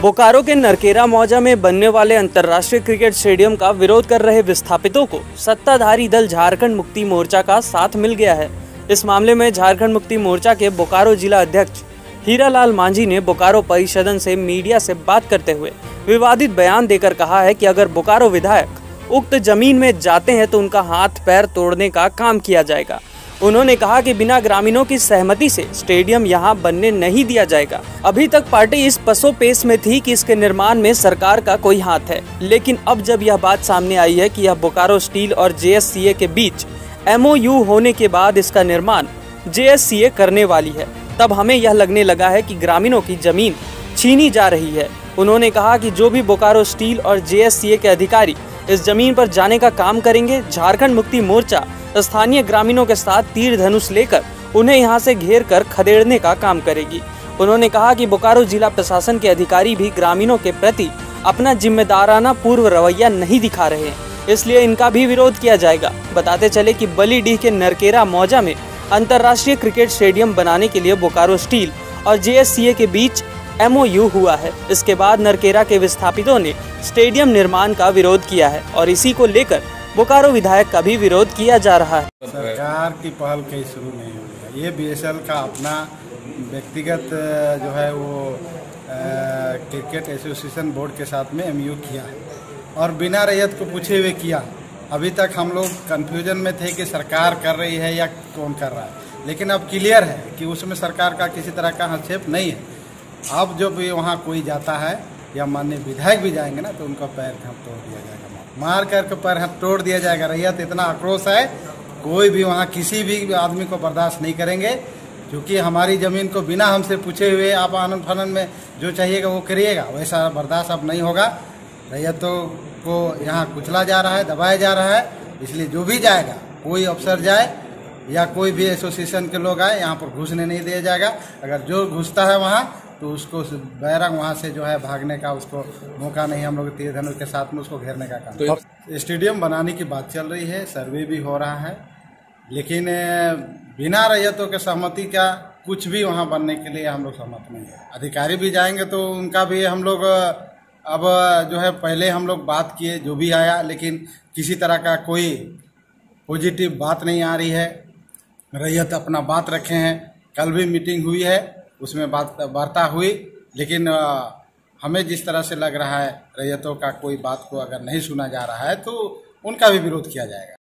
बोकारो के नरकेरा मौजा में बनने वाले अंतर्राष्ट्रीय क्रिकेट स्टेडियम का विरोध कर रहे विस्थापितों को सत्ताधारी दल झारखंड मुक्ति मोर्चा का साथ मिल गया है। इस मामले में झारखंड मुक्ति मोर्चा के बोकारो जिला अध्यक्ष हीरालाल मांझी ने बोकारो परिषदन से मीडिया से बात करते हुए विवादित बयान देकर कहा है कि अगर बोकारो विधायक उक्त ज़मीन में जाते हैं तो उनका हाथ पैर तोड़ने का काम किया जाएगा। उन्होंने कहा कि बिना ग्रामीणों की सहमति से स्टेडियम यहाँ बनने नहीं दिया जाएगा। अभी तक पार्टी इस पसो पेश में थी कि इसके निर्माण में सरकार का कोई हाथ है। लेकिन अब जब यह बात सामने आई है कि यह बोकारो स्टील और जेएससीए के बीच एमओयू होने के बाद इसका निर्माण जेएससीए करने वाली है, तब हमें यह लगने लगा है कि ग्रामीणों की ज़मीन छीनी जा रही है। उन्होंने कहा कि जो भी बोकारो स्टील और जेएससीए के अधिकारी इस ज़मीन पर जाने का काम करेंगे झारखंड मुक्ति मोर्चा। स्थानीय ग्रामीणों के साथ तीर धनुष लेकर उन्हें यहाँ से घेर कर खदेड़ने का काम करेगी। उन्होंने कहा कि बोकारो जिला प्रशासन के अधिकारी भी ग्रामीणों के प्रति अपना जिम्मेदाराना पूर्व रवैया नहीं दिखा रहे इसलिए इनका भी विरोध किया जाएगा। बताते चले कि बलीडीह के नरकेरा मौजा में अंतर्राष्ट्रीय क्रिकेट स्टेडियम बनाने के लिए बोकारो स्टील और जेएससीए के बीच एमओयू हुआ है। इसके बाद नरकेरा के विस्थापितों ने स्टेडियम निर्माण का विरोध किया है और इसी को लेकर बोकारो विधायक का भी विरोध किया जा रहा है। सरकार की पहल कहीं शुरू नहीं हुई है। ये बीएसएल का अपना व्यक्तिगत जो है वो क्रिकेट एसोसिएशन बोर्ड के साथ में एमयू किया और बिना रैयत को पूछे हुए किया। अभी तक हम लोग कन्फ्यूज़न में थे कि सरकार कर रही है या कौन कर रहा है। लेकिन अब क्लियर है कि उसमें सरकार का किसी तरह का हस्तक्षेप नहीं है। अब जब वहाँ कोई जाता है, या माननीय विधायक भी जाएँगे ना तो उनका पैर हम तोड़ दिया जाएगा, मार। करके पैर हाथ तोड़ दिया जाएगा। रैयत तो इतना आक्रोश है, कोई भी वहाँ किसी भी आदमी को बर्दाश्त नहीं करेंगे, क्योंकि हमारी ज़मीन को बिना हमसे पूछे हुए आप आनंद फनन में जो चाहिएगा वो करिएगा, वैसा बर्दाश्त अब नहीं होगा। रैयतों को यहाँ कुचला जा रहा है, दबाया जा रहा है, इसलिए जो भी जाएगा, कोई अफसर जाए, या कोई भी एसोसिएशन के लोग आए, यहाँ पर घुसने नहीं दिया जाएगा। अगर जो घुसता है वहाँ तो उसको बैरंग वहाँ से जो है भागने का उसको मौका नहीं हम लोग तीर धनुष के साथ में उसको घेरने का काम तो स्टेडियम बनाने की बात चल रही है सर्वे भी हो रहा है लेकिन बिना रैयतों के सहमति का कुछ भी वहाँ बनने के लिए हम लोग सहमत नहीं है। अधिकारी भी जाएँगे तो उनका भी हम लोग अब जो है पहले हम लोग बात किए जो भी आया लेकिन किसी तरह का कोई पॉजिटिव बात नहीं आ रही है। रैयत अपना बात रखे हैं। कल भी मीटिंग हुई है। उसमें बात, वार्ता हुई, लेकिन हमें जिस तरह से लग रहा है, रैयतों का कोई बात को अगर नहीं सुना जा रहा है तो उनका भी विरोध किया जाएगा।